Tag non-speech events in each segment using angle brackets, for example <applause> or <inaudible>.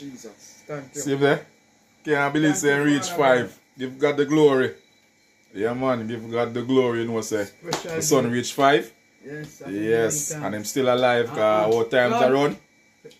Jesus. Thank you. See there? Can't believe Thank say you, reach five. Give God the glory. Yeah man, give God the glory, you know say. Special The son day. reach five. Yes, Yes, And I'm still alive cause Uh-uh. our times God. are run.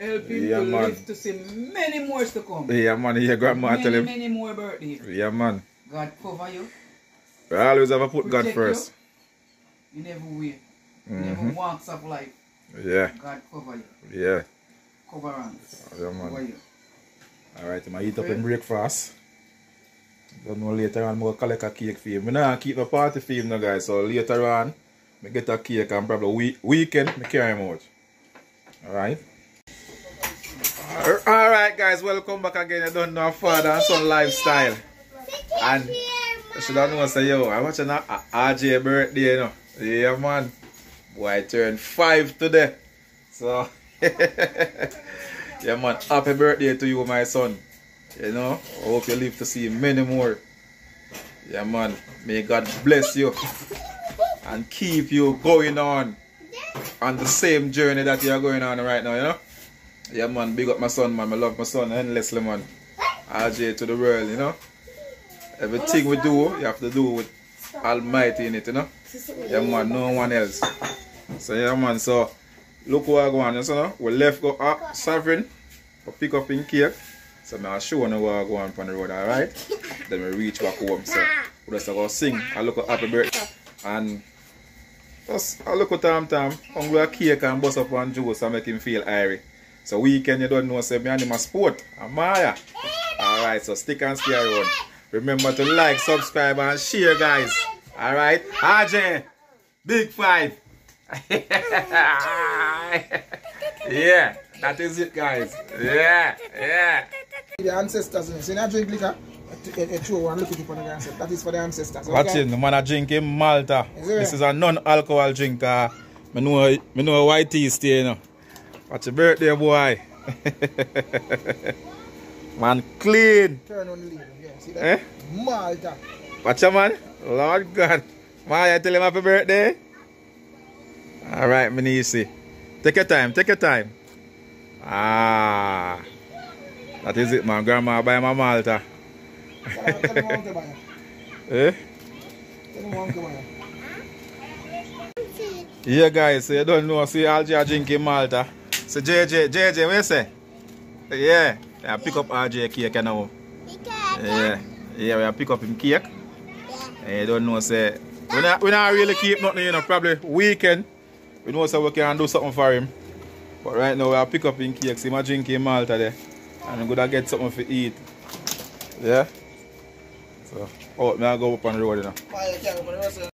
Help him Yeah, to man. live to see many more to come. Yeah man, yeah grandma many, tell him. many more birthdays. Yeah man. God cover you. We always have to put God first. You never wait. You Mhm. never walks of life. Yeah, God cover you. yeah. Cover hands. Yeah man. Cover you. Alright, I'm gonna eat up and breakfast. Don't know later on I'm gonna collect a cake for him. I'm not keep a party for him now guys, so later on I get a cake and probably week weekend I carry him out. Alright. Alright guys, welcome back again. I don't know father and son lifestyle. And you should have known say yo, I'm watching a, a RJ birthday, you know. Yeah man. Boy I turned five today. So <laughs> yeah man, happy birthday to you my son. You know, I hope you live to see many more. Yeah man, may God bless you and keep you going on on the same journey that you are going on right now, you know? Yeah man, big up my son man, I love my son endlessly man. RJ to the world, you know? Everything we do, you have to do with Almighty in it, you know? Yeah man, no one else. So yeah man, so look what I go on, you? We left go up Sovereign, we pick up in cake. So I'll show you what I go on on the road, alright? then we reach back home. So we just go sing I look at happy birthday and just I look at Tam Tam, hungry a cake and bust up on juice and make him feel airy. So weekend you don't know say me and him a sport. Amaya. Alright, so stick and stay around. Remember to like, subscribe and share guys. Alright? RJ, big five. Yeah, that is it guys. Yeah, yeah. The ancestors, you know. so you drink liquor. That is for the ancestors. Okay? Watch it, the man a drinking Malta. Is? This is a non-alcohol drink. Uh, me know, me know white tea stay, you know. Watch your birthday, boy. <laughs> man, clean. Turn on the lid. Yeah, see that? Eh? Malta. Watch your man. Lord God. Maya, tell him happy birthday. All right, easy. Take your time, take your time. Ah. That is it, man. Grandma buy my Malta. Tell him tell him how to buy it. Eh? Tell him how to buy it. Yeah, guys, so you don't know, see RJ drinking Malta. So JJ, JJ, what you say? Yeah, I pick up RJ cake now. Yeah, yeah, we pick up him cake. And you don't know, say, we not, we not really keep nothing, you know, probably weekend. We know, so we can do something for him. But right now, we pick up him cake, see my drinking Malta there. And I'm gonna get something to eat. Yeah? So, oh, me I go up on the road, you know. Buy it, carry it for the rest of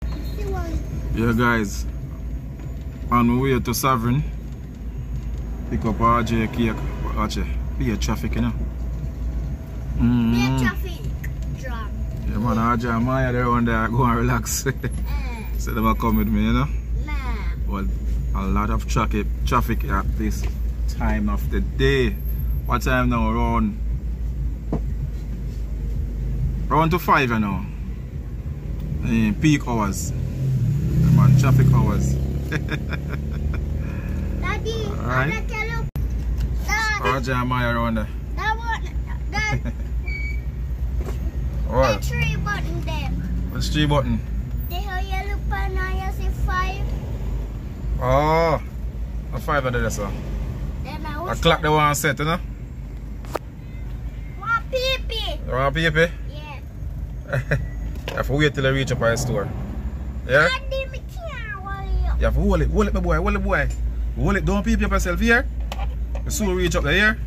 Yeah guys, on my way to Sovereign, pick up RJ cake, it, be a traffic you know. Mm Be a traffic drum. Yeah man, RJ and Maya there on there, go and relax. Uh, <laughs> so they will come with me, you know. But a lot of traffic, traffic at this time of the day. What time now? Around, around to 5 you know. Eh, peak hours. Yeah, man, traffic hours. <laughs> Daddy, Alright. I'm gonna tell you. Daddy, RJ and Maya around there. that one, that, <laughs> What? the three button there. What's three button? They have yellow you see five. Oh, a five under there, sir. I clock the one set, you know? one pee You want paper? Yeah. <laughs> you have to wait till I reach up at the store. Yeah? Daddy, me can't you. Have to hold it, hold it, my boy, hold it, boy. Hold it, don't peep up yourself here. You soon reach up there, here.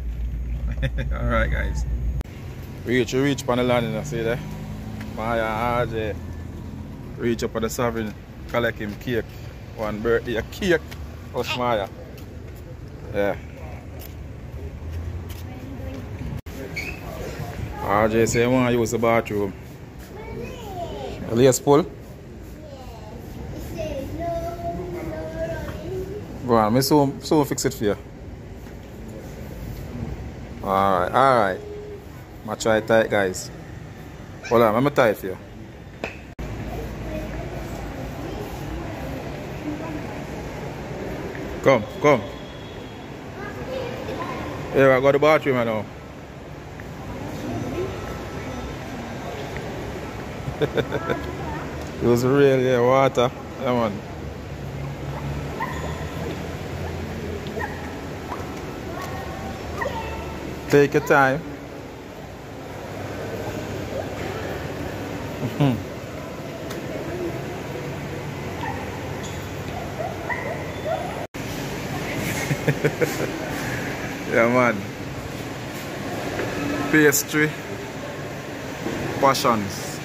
<laughs> Alright, guys. Reach, reach on the landing, I see there. And RJ. Reach up on the sovereign, collect him cake. One birthday, a cake. Hush Maya. Yeah. RJ say, I want to use the bathroom. Lace pull. Go on, me soon, soon fix it for you. Alright, alright. I'm try it tight, guys. Hold on, let me tie it for you. Come, come. Yeah, I got the bathroom I know. <laughs> it was real, yeah, water. Yeah, man. Take your time. <laughs> Hmm. <laughs> yeah, man. Pastry. Passions.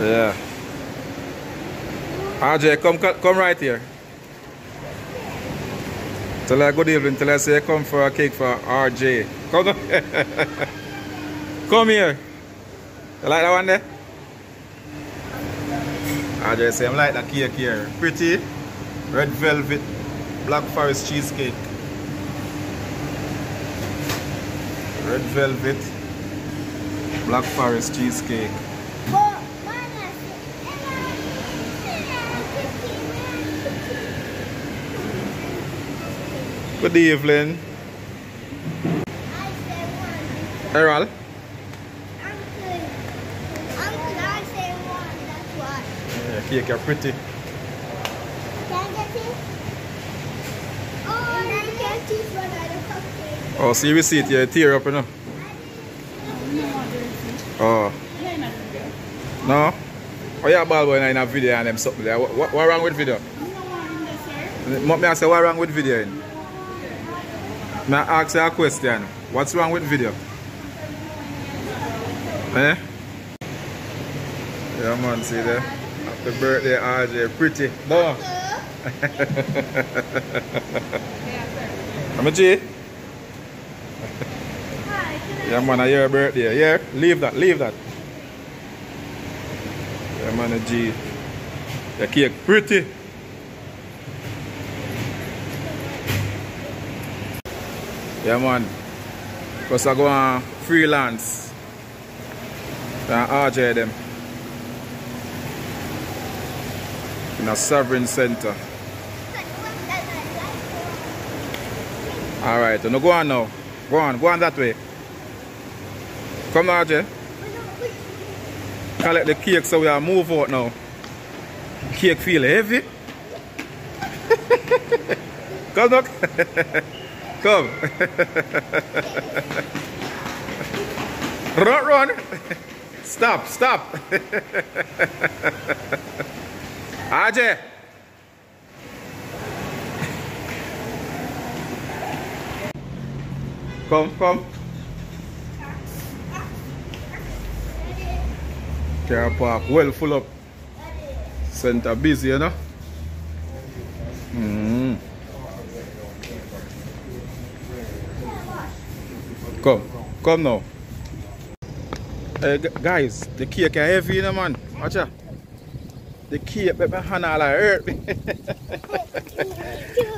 Yeah. RJ, come come right here. Tell her good evening. Tell her say come for a cake for RJ. Come <laughs> come here. You like that one there? RJ say I'm like that cake here. Pretty. Red velvet. Black forest cheesecake. Red velvet. Black forest cheesecake. Good evening. I say one. Errol. Uncle, Uncle, I say one, that's why. Yeah, cake are pretty. Oh, see receipt here, tear up, you know. Oh. No? Oh, yeah, ball boy in a video and them something there. What, what, what wrong with video? Me I say, what wrong with video? In? Me I ask you a question. What's wrong with video? Eh? Yeah, man, see there. Happy birthday, RJ. Pretty. No. <laughs> I'm a G. Yeah, man, I your birthday. Yeah, leave that, leave that. Yeah, man, a G. The cake pretty. Yeah, man. Because I go on freelance. And RJ them. In a sovereign center. Alright, so no go on now. Go on, go on that way. Come now, RJ. Collect the cake so we are move out now. Cake feel heavy. <laughs> Come look. <laughs> Come. <laughs> run, run. Stop, stop. RJ. Come, come. Car park well full up. Center busy, you know. Mm. Come, come now. Gu- guys, the cake are heavy, you know, man. Watch out. The cake, make my hand all hurt <laughs>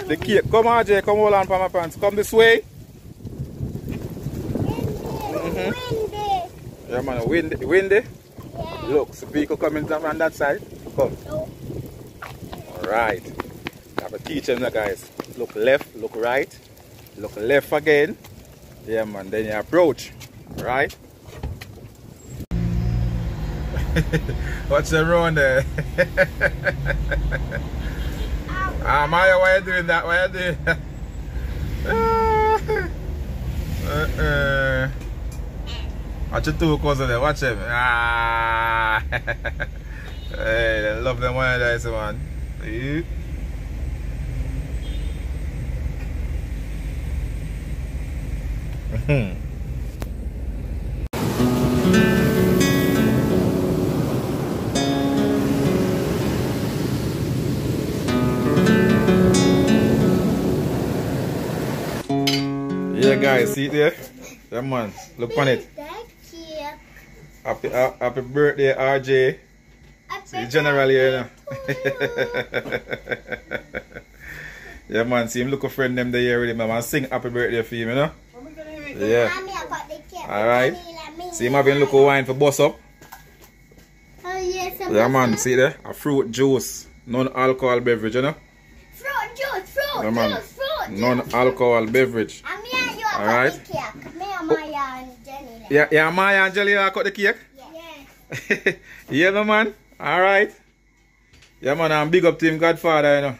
the cake, come on, Jay, come hold on for my pants. Come this way. Yeah, man, windy, windy. Look, so people coming down on that side. Come. Alright. Have to teach them, guys. Look left, look right. Look left again. Yeah, man. Then you approach. Right? <laughs> What's the round there? <laughs> ah, Maya, why you doing that? Why you doing that? <laughs> uh, uh. Watch your two cousins there, watch him. Ah. hey, they love them one of those, man. See? Mhm. Yeah, guys, see it there? Yeah, man. Look on it. Happy, uh, happy birthday, RJ. See, generally, you know. yeah, man. See him look a friend them there with him. Man, sing happy birthday for him, you know. Yeah. Alright. See him having look a wine for boss up. Oh, yes, I'm Yeah, man. See there? A fruit juice. Non-alcohol beverage, you know. Fruit juice, fruit Yeah, man. juice, fruit non-alcohol beverage. And Yeah, yeah, Maya and Jelly, cut the cake? Yes. yeah, <laughs> no man. All right. Yeah, man, I'm big up to him, Godfather, you know.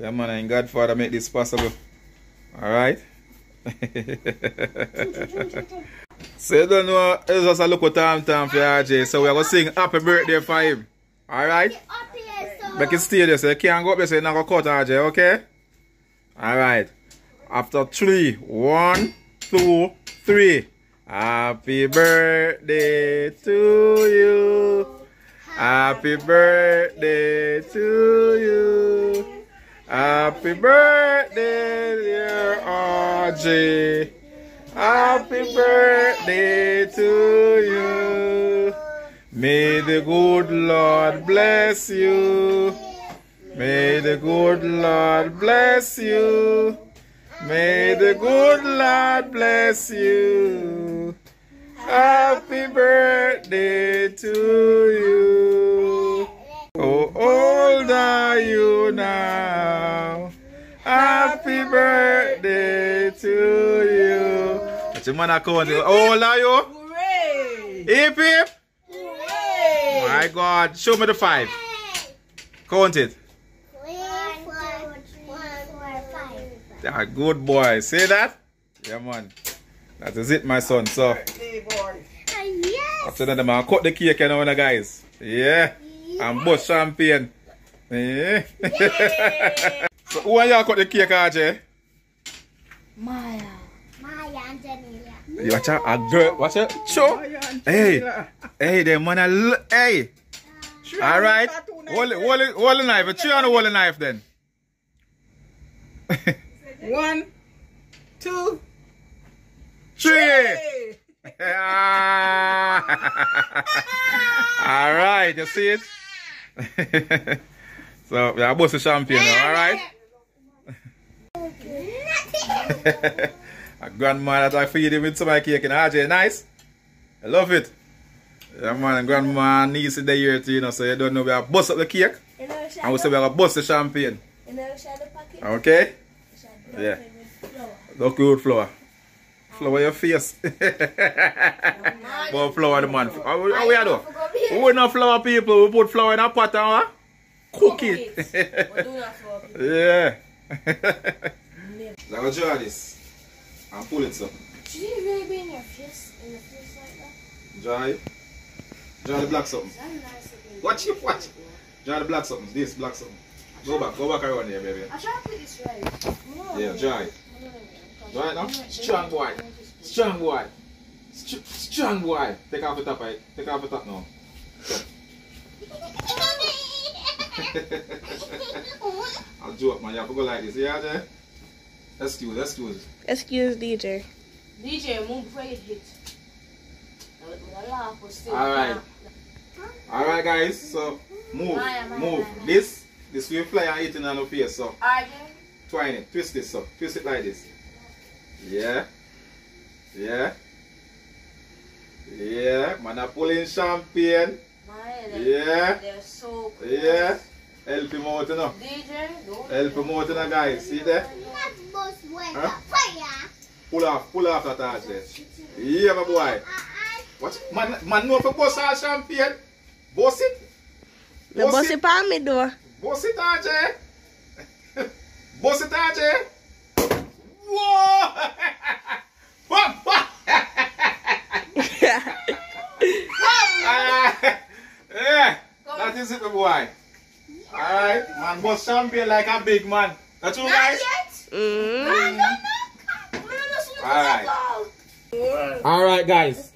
Yeah, man, and Godfather make this possible. All right. <laughs> so you don't know, it's just a look at time time for RJ. So we're going to sing happy birthday for him. All right. Up here, so. Make it stay there, so you can't go up there, so you're not going to cut RJ, okay? All right. After three, one, two, three. Happy birthday to you. Happy birthday to you. Happy birthday, dear RJ. Happy birthday to you. May the good Lord bless you. May the good Lord bless you. May the good Lord bless you. Happy birthday to you. How old are you now? Happy birthday to you. What's your man account? How old are you? Hooray! Hip hip. Hooray! My God. Show me the five. Count it. Three, four, one, four, five. Yeah, good boy. Say that? Yeah, man. That is it, my son. So, Birthday boy. Ah, Yes. after that, I'm going to cut the cake, you know, guys. Yeah. And bust champagne. Yeah. <laughs> so, who are y'all cut the cake, RJ? Maya Maya and Jenny. yeah. You watch out, a girl. Watch out. Show. Hey. Hey, the man, a l- hey. All right. Hold it, hold it, hold the knife. Chew on the hold the knife then. <laughs> One, two, Three. three. <laughs> all right, you see it? <laughs> so, we are both the champion now, all right? <laughs> a grandma that I feed him with some of my cake and RJ, nice? I love it. Yeah, man, and grandma and niece in the year too, you know, so you don't know, we are bust up the cake You know, and we say we are going to bust the champagne. You know, shadow packet. Okay? Shadow Yeah. packet with flour. Look ah. good flower. Flower your face. <laughs> but flower the man. How, how we are do? We not flower people. We put flower in a pot and what? Cook it. But do not flour people. yeah. Now go draw this. And pull it so. Should you really be in your face, in the face like that? Draw it. Draw the black something. That's nice you. Watch it, watch. Draw the black something. This black something. Go back, go back around here, baby. I try to put this right. No, Yeah, draw it. Draw now. Strong boy. Strong boy. Str- strong boy. Take off the top, right? Eh? Take off the top now. <laughs> I'll joke, man. You have to go like this. Yeah, Jay? Excuse, excuse. Excuse DJ. DJ, move before you hit. Laugh, but still. Alright. Alright, guys. So, move. Maya, Maya, Move. Maya. This, this will fly and hit in on the face. So, Alright, twine it. Twist this so. Twist it like this. Yeah. Yeah. Yeah. Man, I pull in champagne. Maya, they're, Yeah. they're so cool. Yeah. Help him out, you know. DJ, don't. Help him out, you know, guys. See there? Not both ways. Huh? Fire. Pull off, pull off that arch there. Yeah, my boy. Uh, uh, uh. What? Man, man, know if you bust our champagne. Bust it. The Bust bossy it. palm me door. Bust it, RJ. Bust it, RJ. Whoa! Bam, bam. Ah, yeah, that is it, my boy. Alright, man, bust champagne like a big man. That's you guys? Mm. Alright. Alright, guys.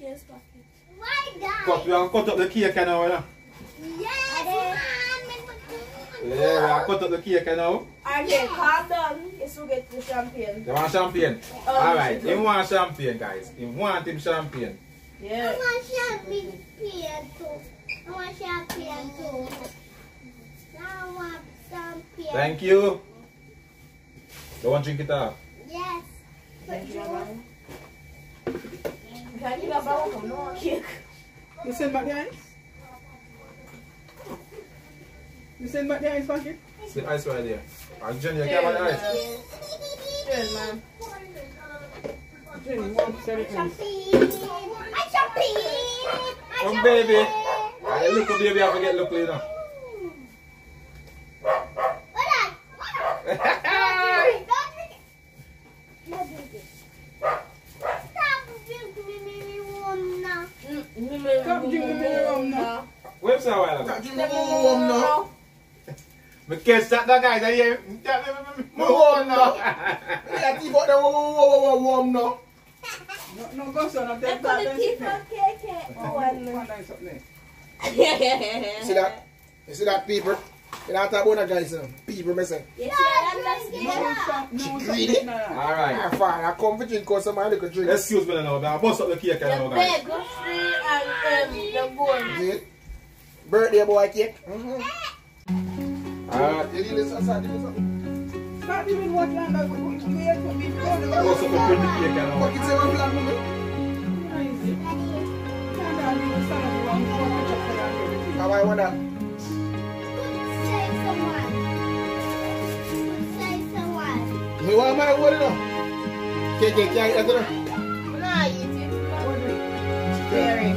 Why that? Cut, we are cut up the cake now, you know. Yes, man. Yeah, we are cut up the cake now. Okay, calm down. Yes, we get the champagne. You want champagne? Alright, you want champagne, guys. You want him champagne. I Yeah. want champagne too. I want champagne too. I want champagne. Thank you. Go and drink it up. Yes. But you Can you have a no cake? You send back the ice? You send back the ice packet? It's the ice right there. And Jenny, you get my ice. Yes, man. Jenny, you want to set it in? I shall pee. Come, baby. pee. Hey, look, baby, I forget look, you know. What that? What that? Don't drink it. Don't drink it. Stop drinking me warm now. Stop drinking me rum now. Where's that while ago? That drink me warm now. Me catch that, that guy, that yeah. That Warm now. now. <laughs> Yeah, keep out there warm, warm, warm, warm now. No, no, go son, I'm I dead. put the teeth on KK. Oh, I know. One night. <laughs> See that? You see that people? You don't talk about that guys, you know. People, me say. Yeah, that's No, yeah. stop, no, stop greedy? it now. All right. Ah, fine. I come for drink because somebody could drink. Excuse me now, man. I bust up the cake now, The guys. bed, go free and um, the bone. See? Birthday boy cake. Mm-hmm. Not even what land I would want to be to be done. What's up with the cake and all? What is your plan? How I want that? Save someone. Save someone. You want my word enough? Cake, cake, cake, cake. What are you doing? Very.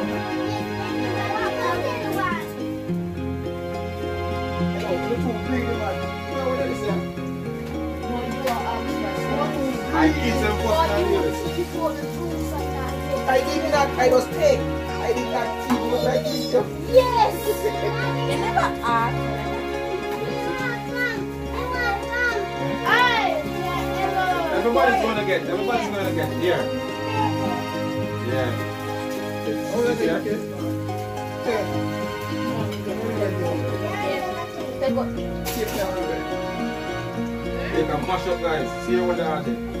I them time with I did not, I was take. I did not keep what I did. Yes! You never asked. Everybody's gonna get, everybody's gonna get. Here. Yeah. Oh, that's Yeah. it. Okay. They got Keep down the bed. They can mash up, guys. See what they are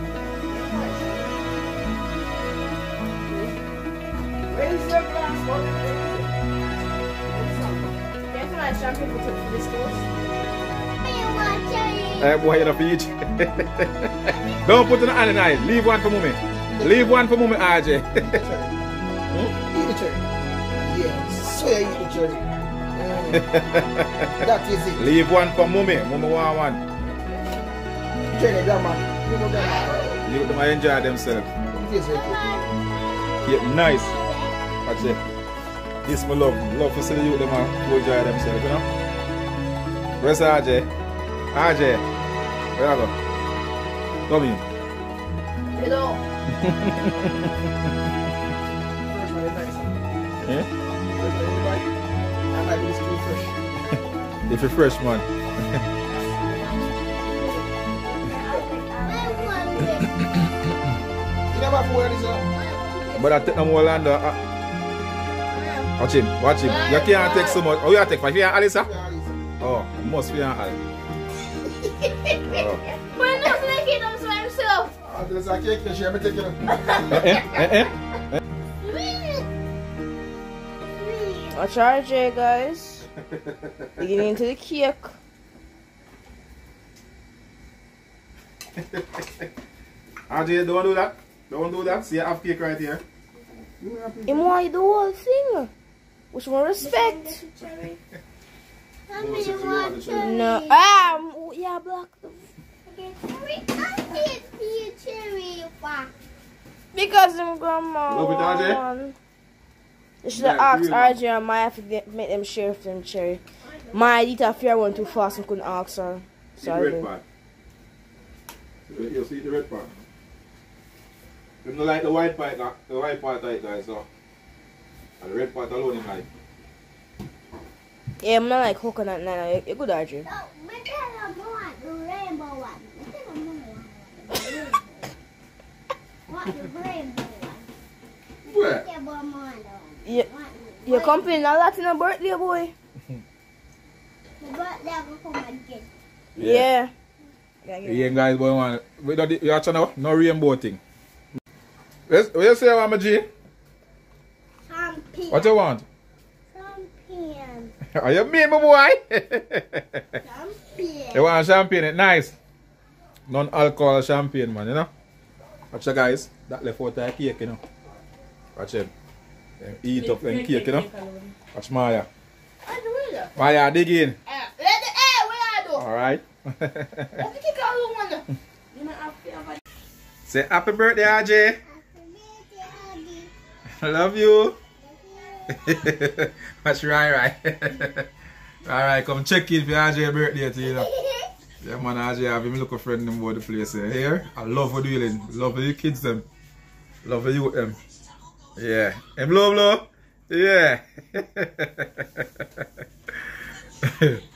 your glass? Get my champagne to the boy, you know each. <laughs> Don't put it on the night. Leave one for mommy. Leave one for mommy, RJ. Eat the cherry. Yeah, swear eat the cherry. That is <laughs> it. Leave one for mommy. Mommy want one. Cherry, grandma. You know grandma. Leave them enjoy themselves. It is very good. Nice. Watch it. This my love. Love to see the youth them go enjoy themselves, you know? Where's RJ? RJ. Where I go? Come in. Hello. First one is nice. Eh? First one you like. I like this. If you're fresh, man. You never have to wear this But I take no more land. Uh, uh, watch him. Watch him. You can't take so much. Oh, you take five. You and Alisa? Oh, must be an Al. Oh. We're not making them by himself. Until it's a cake, you share me take it. Eh, eh, eh, eh. Watch RJ, guys. Getting into the cake. <laughs> RJ, don't do that. Don't do that. See, I have cake right here. Him want you the whole thing. Which one respect? No. Ah, m- yeah, black. Because him grandma. Love it, RJ? want- You should Yeah, have asked real. RJ and Maya to get, make them share with them cherry. Maya did a fear one too fast and couldn't ask her. See the red Sorry. part. You see the red part. Him no like the white part, the white part of it, guys, so. And the red part alone him like. Yeah, I'm not like coconut nana. You, you good, RJ. No, we tell them want the rainbow one. We tell them want the rainbow. Want the rainbow one. Where? Yeah, but I'm on the You, one. you complaining a lot in a birthday, boy. The birthday will come again. Yeah. Yeah, yeah. Yeah, guys, boy, man. We don't, you actually know? No rainbow thing. What what you say, Mama G? Champion. What you want? Champion. <laughs> Are you me, my boy? Champion. <laughs> you want champagne? It nice. Non-alcohol champagne, man, you know? Watch you guys. That left out of cake, you know? Watch him. Them Eat up them cake, you know? Watch Maya. I do it. Maya, dig in. Eh, Let the air, what I do? Alright. <laughs> Let me kick out the one. You know, I feel like Say happy birthday, RJ. I love you. <laughs> That's right, right. <laughs> Alright, come check in for RJ birthday to you know. Yeah man, RJ have him look a friend them about the place eh. here. I love what you're doing. Love the kids them. Love you them. Yeah. Him love love. Yeah. <laughs>